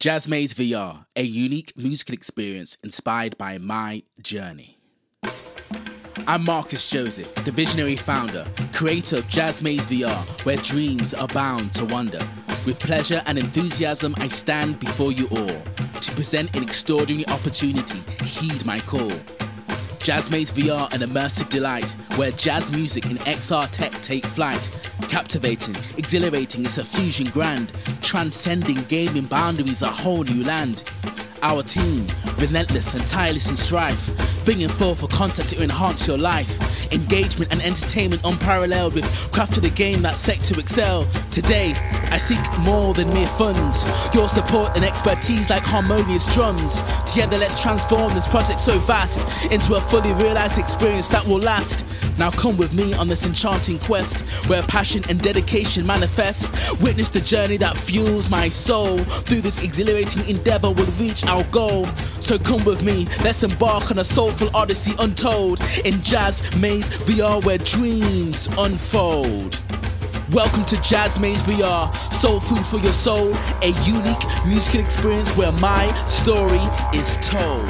Jazz Maze VR, a unique musical experience inspired by my journey. I'm Marcus Joseph, the visionary founder, creator of Jazz Maze VR, where dreams are bound to wander. With pleasure and enthusiasm, I stand before you all to present an extraordinary opportunity. Heed my call. Jazz Maze VR, an immersive delight where jazz music and XR tech take flight. Captivating, exhilarating, it's a fusion grand, transcending gaming boundaries, a whole new land. Our team, relentless and tireless in strife, bringing forth a concept to enhance your life. Engagement and entertainment unparalleled with crafted a game that's set to excel. Today, I seek more than mere funds. Your support and expertise like harmonious drums. Together, let's transform this project so vast into a fully realized experience that will last. Now come with me on this enchanting quest where passion and dedication manifest. Witness the journey that fuels my soul. Through this exhilarating endeavor, we'll reach our goal. So come with me, let's embark on a soulful odyssey untold in Jazz Maze VR where dreams unfold. Welcome to Jazz Maze VR, soul food for your soul, a unique musical experience where my story is told.